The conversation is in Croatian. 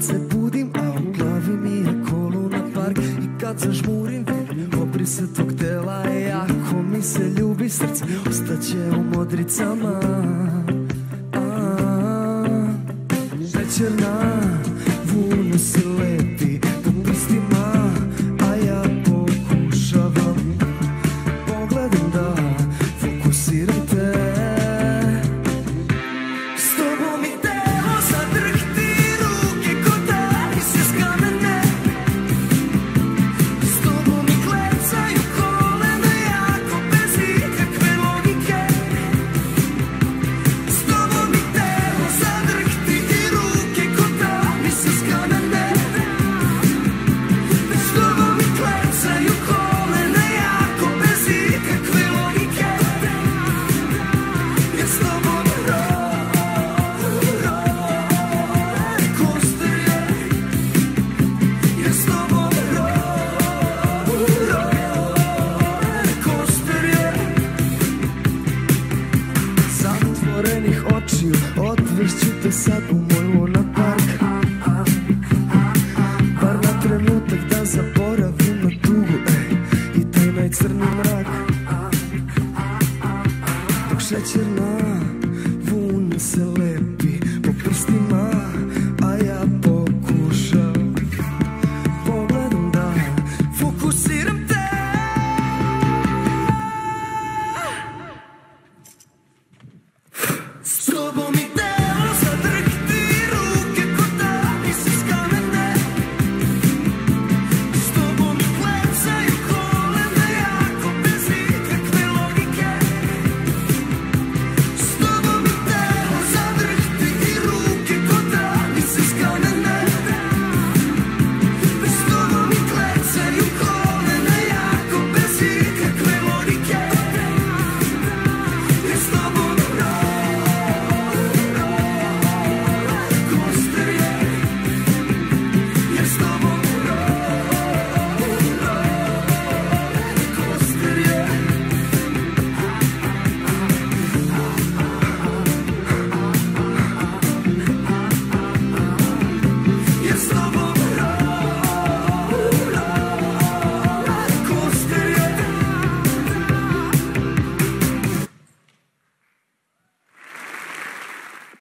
kad se budim A u glavi mi je kolo na park. I kad zažmurim vid se tog tela je jako mi se ljubi srce Ostaće u modricama. Večerna Vuno se očiju Odvešću te sad u moj luna park. Bar na trenutak da zaboravim na tugu I taj najcrni mrak. Dok šećerna vuna se lepi impossible